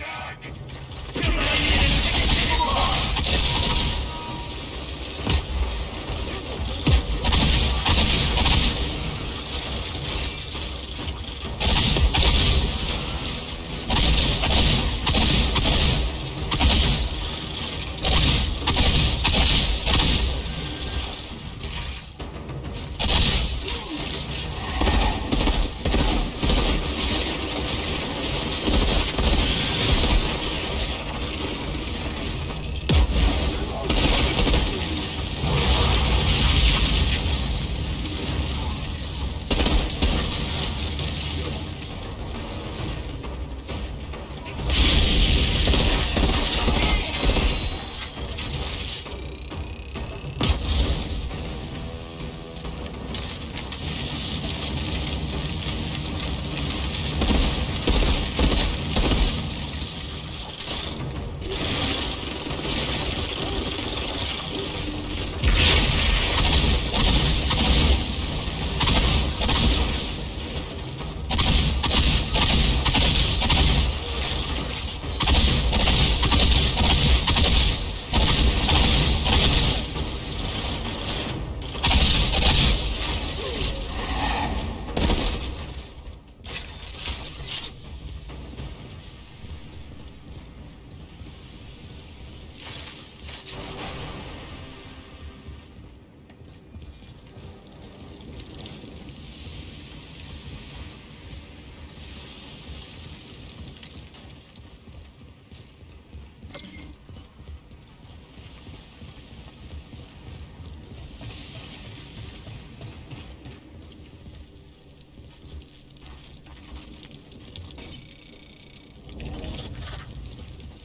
Attack!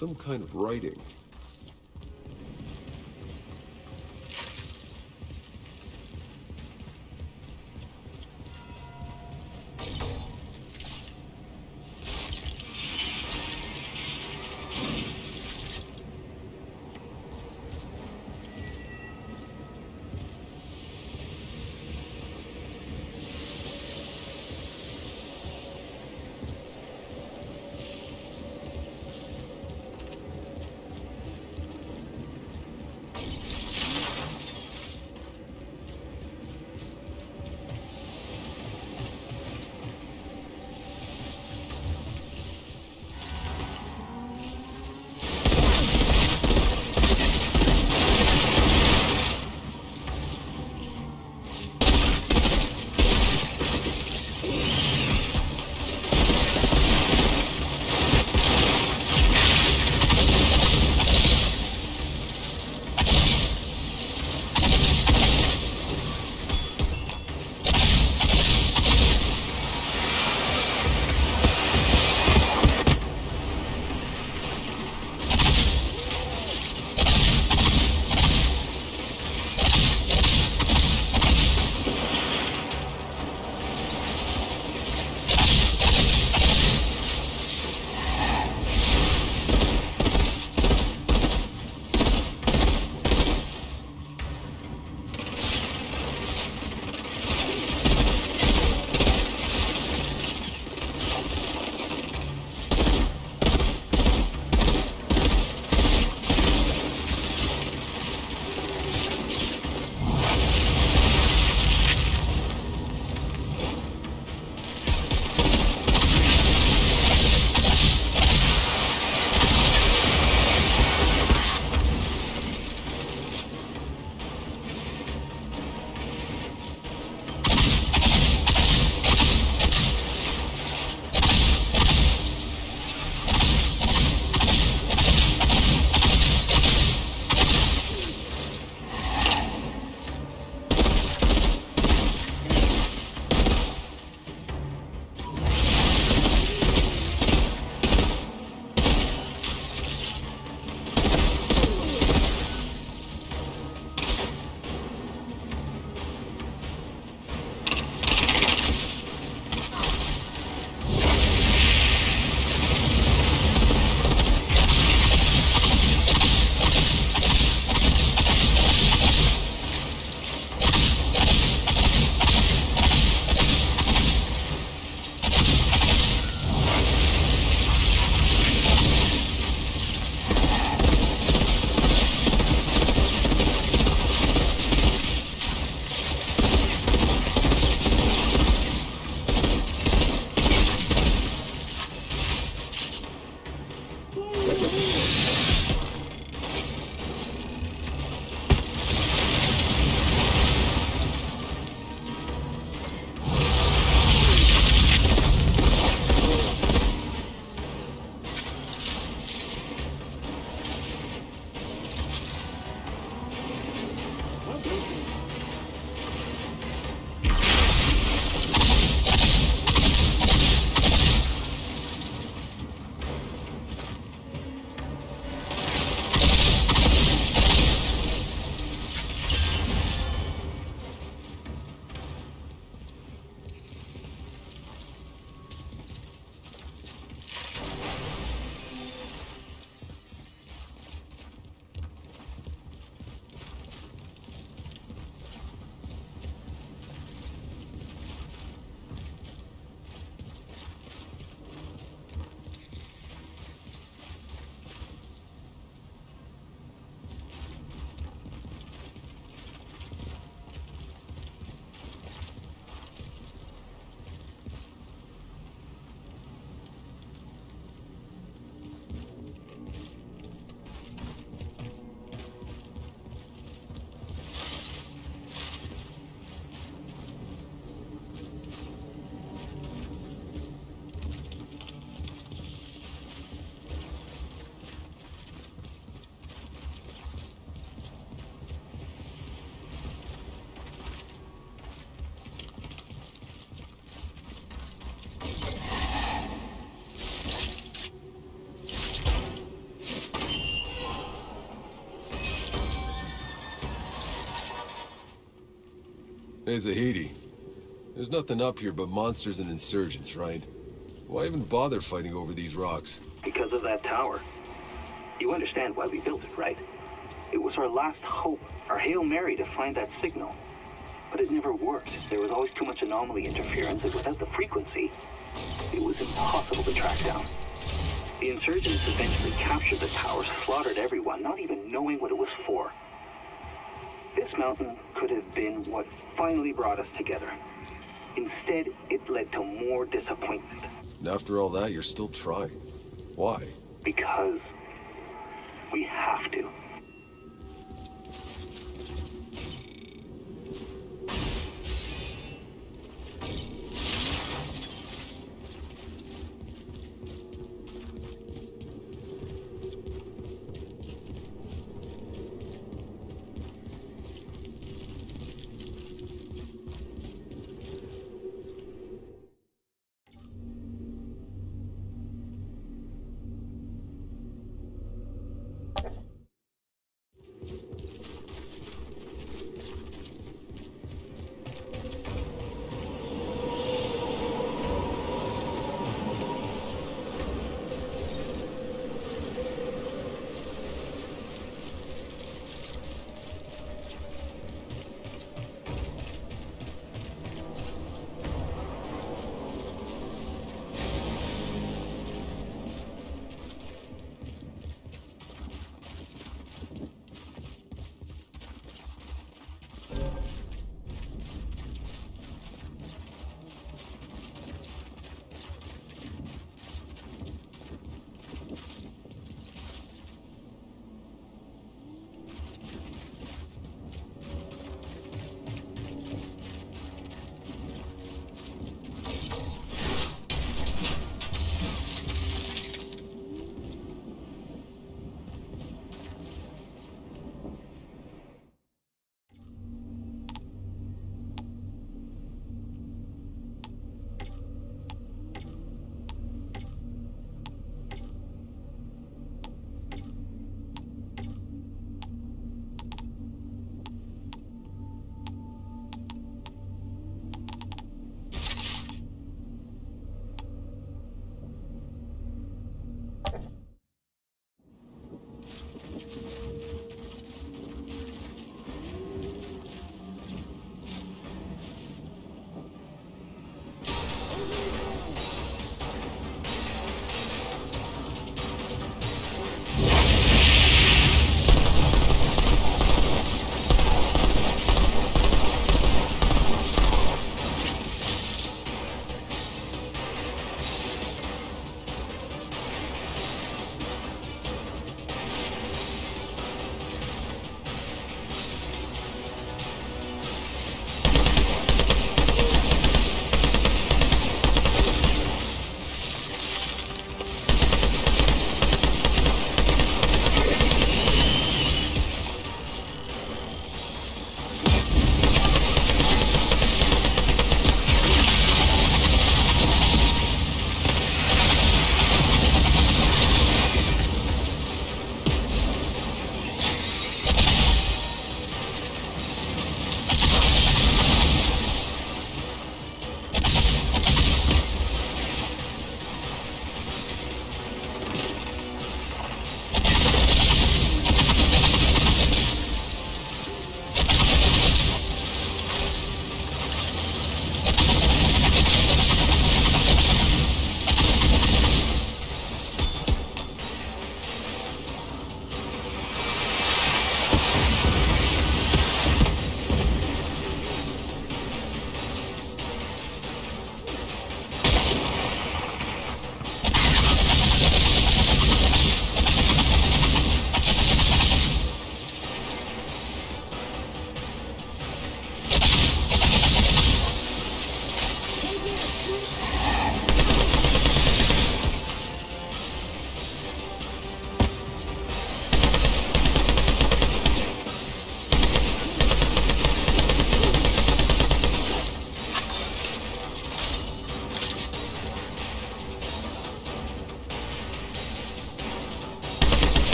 Some kind of writing. Hey, Zahedi. There's nothing up here but monsters and insurgents, right? Why even bother fighting over these rocks? Because of that tower. You understand why we built it, right? It was our last hope, our Hail Mary to find that signal. But it never worked. There was always too much anomaly interference, and without the frequency, it was impossible to track down. The insurgents eventually captured the tower, slaughtered everyone, not even knowing what it was for. This mountain could have been what finally brought us together. Instead, it led to more disappointment. And after all that, you're still trying. Why? Because we have to.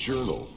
Journal.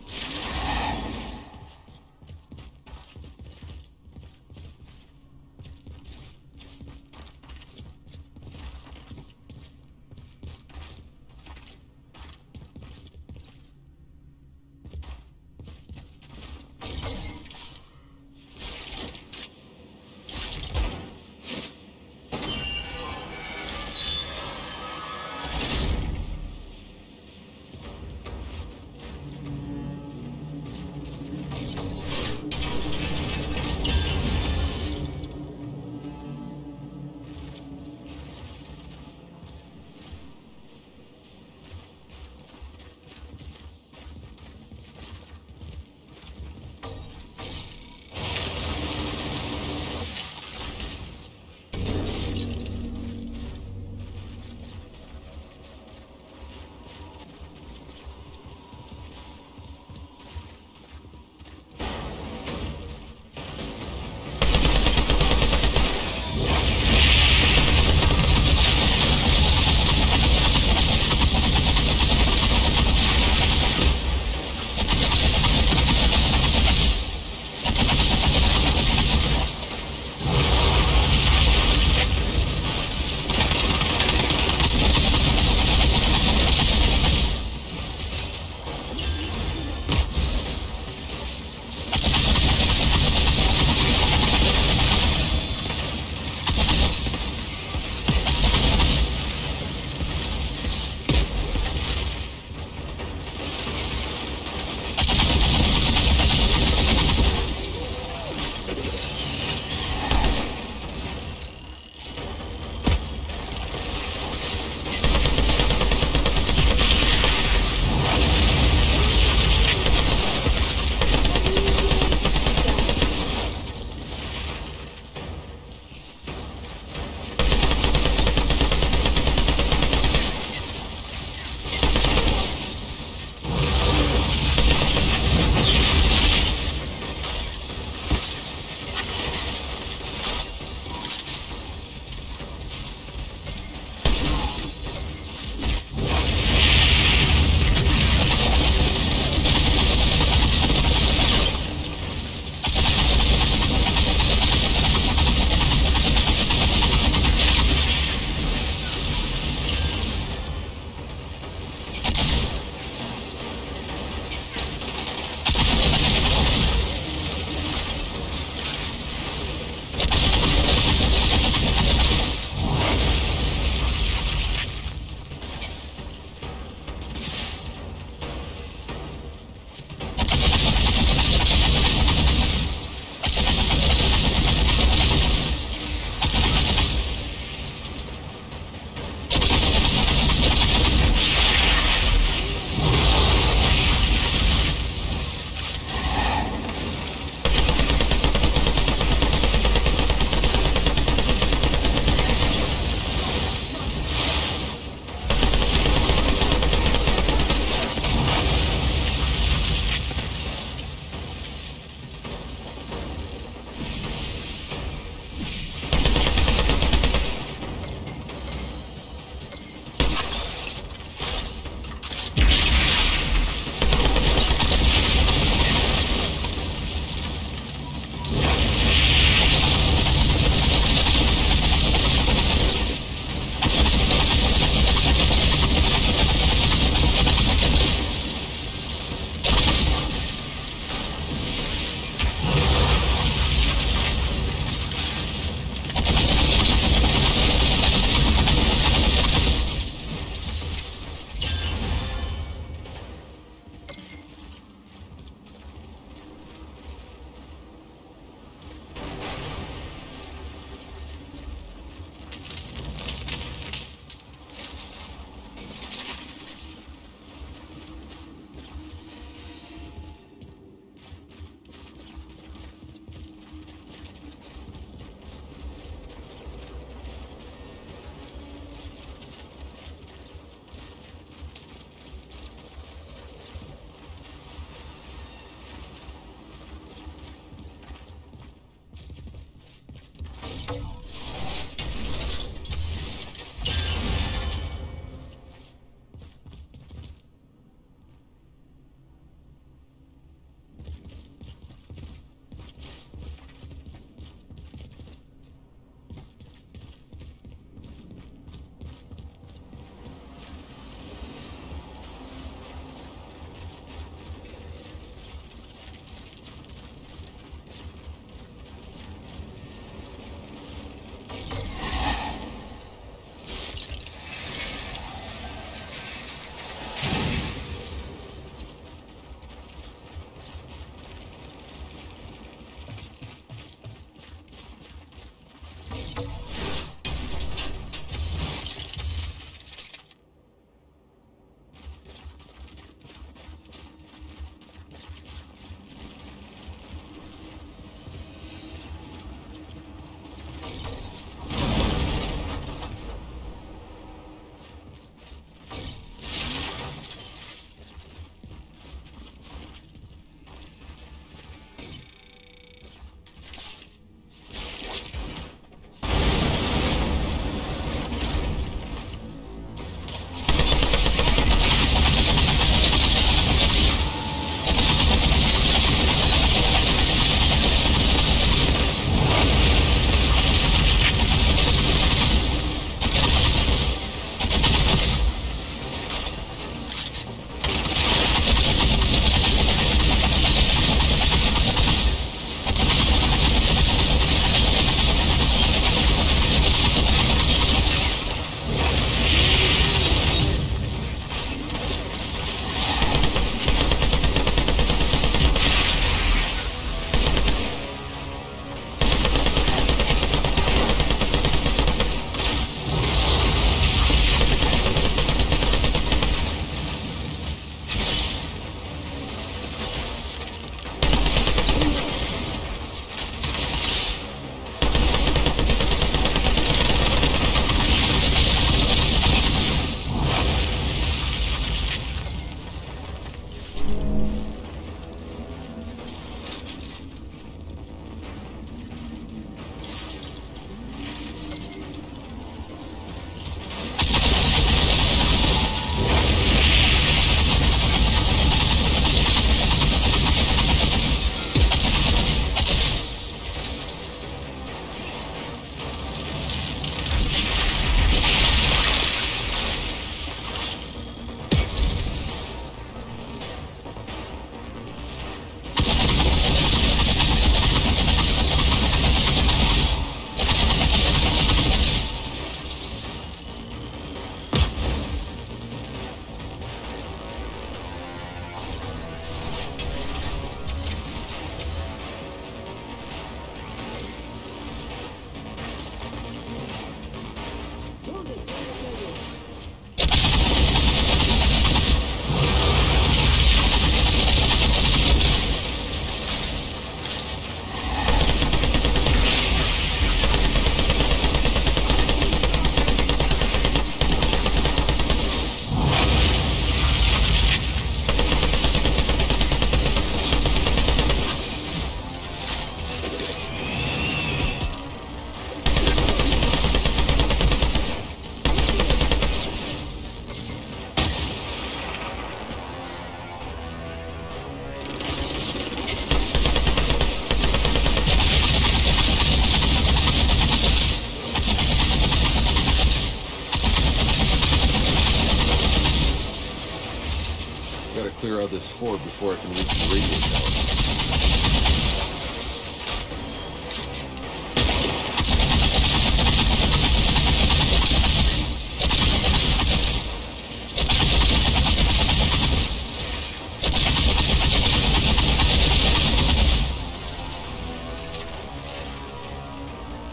Before I can reach the radio tower.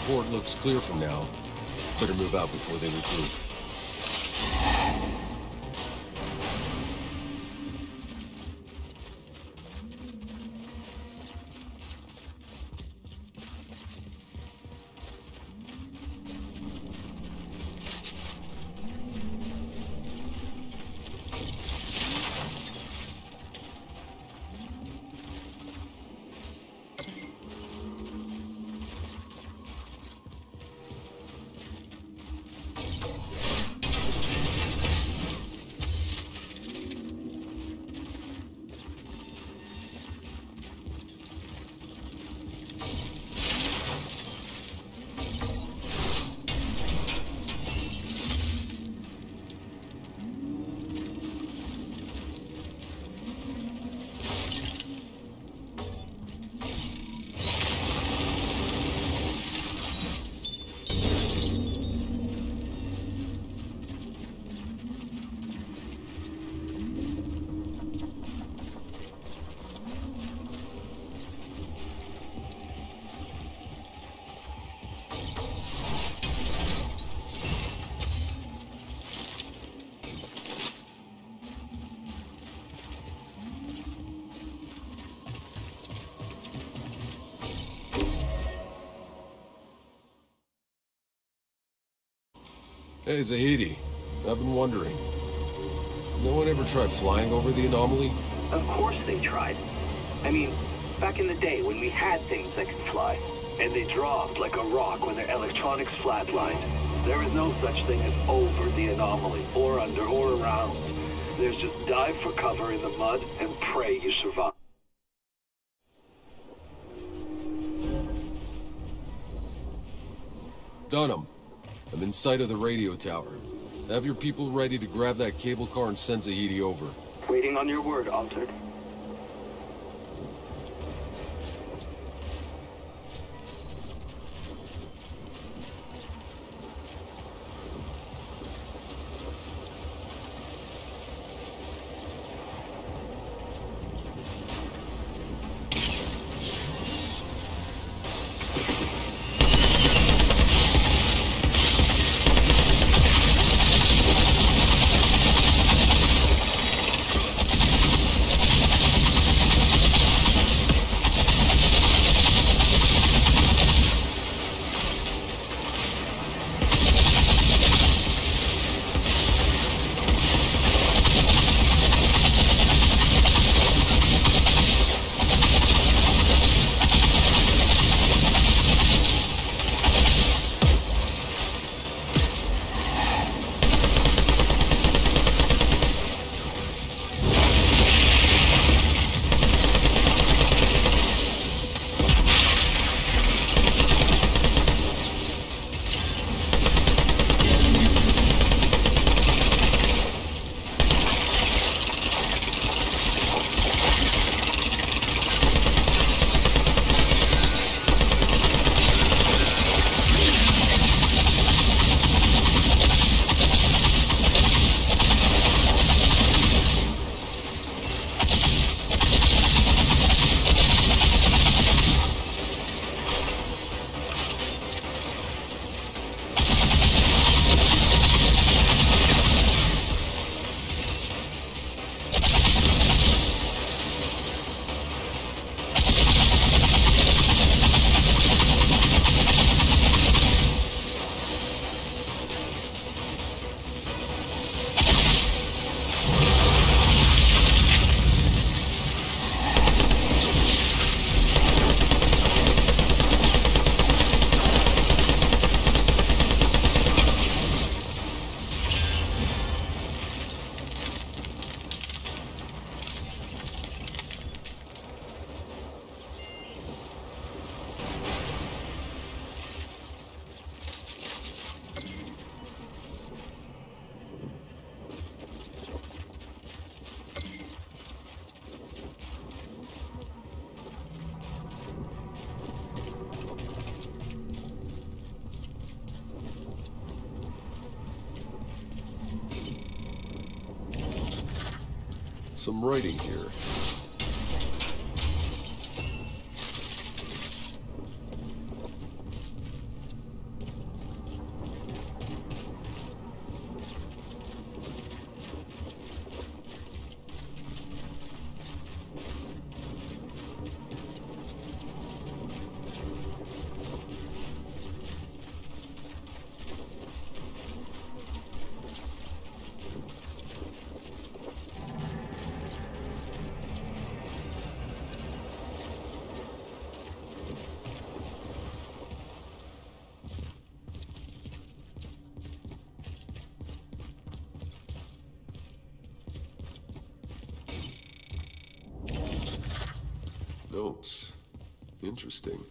Fort looks clear from now. Better move out before they regroup. Hey, Zahedi. I've been wondering. No one ever tried flying over the anomaly? Of course they tried. I mean, back in the day when we had things that could fly. And they dropped like a rock when their electronics flatlined. There is no such thing as over the anomaly, or under, or around. There's just dive for cover in the mud and pray you survive. Dunham. I'm in sight of the radio tower. Have your people ready to grab that cable car and send Zahedi over. Waiting on your word, Altered. Some writing here. Interesting.